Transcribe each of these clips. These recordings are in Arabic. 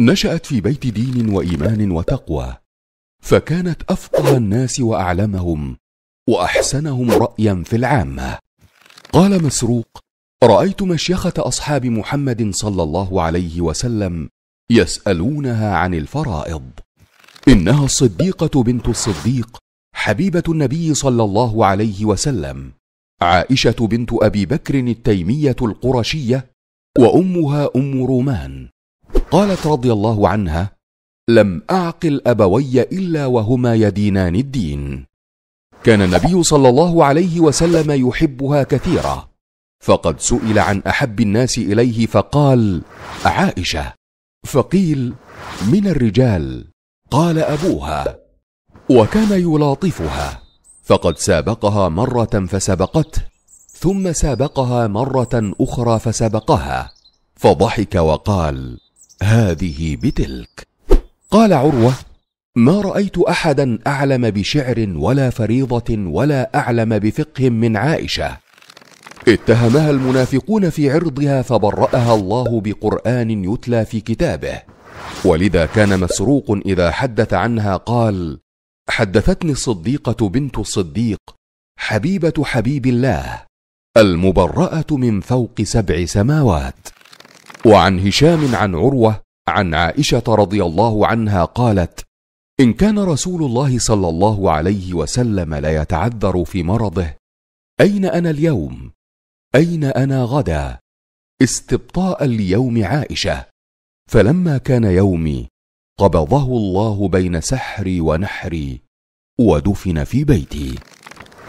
نشأت في بيت دين وإيمان وتقوى فكانت أفقه الناس وأعلمهم وأحسنهم رأيا في العامة. قال مسروق رأيت مشيخة أصحاب محمد صلى الله عليه وسلم يسألونها عن الفرائض. إنها الصديقة بنت الصديق حبيبة النبي صلى الله عليه وسلم عائشة بنت أبي بكر التيمية القرشية وأمها أم رومان. قالت رضي الله عنها لم أعقل أبوي إلا وهما يدينان الدين. كان النبي صلى الله عليه وسلم يحبها كثيرا فقد سئل عن أحب الناس إليه فقال عائشة. فقيل من الرجال. قال أبوها وكان يلاطفها. فقد سابقها مرة فسبقته ثم سابقها مرة أخرى فسبقها فضحك وقال هذه بتلك. قال عروة ما رأيت أحدا أعلم بشعر ولا فريضة ولا أعلم بفقه من عائشة. اتهمها المنافقون في عرضها فبرأها الله بقرآن يتلى في كتابه. ولذا كان مسروق إذا حدث عنها قال حدثتني الصديقة بنت الصديق حبيبة حبيب الله المبرأة من فوق سبع سماوات. وعن هشام عن عروة عن عائشة رضي الله عنها قالت إن كان رسول الله صلى الله عليه وسلم لا يتعذر في مرضه أين أنا اليوم؟ أين أنا غدا؟ استبطاء ليوم عائشة فلما كان يومي قبضه الله بين سحري ونحري ودفن في بيتي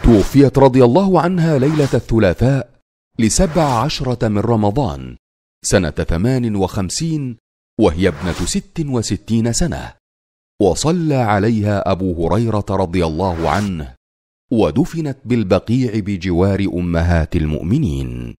توفيت رضي الله عنها ليلة الثلاثاء لسبع عشرة من رمضان سنة ثمان وخمسين وهي ابنة ست وستين سنة. وصلى عليها أبو هريرة رضي الله عنه ودفنت بالبقيع بجوار أمهات المؤمنين.